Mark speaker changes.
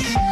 Speaker 1: Thank you.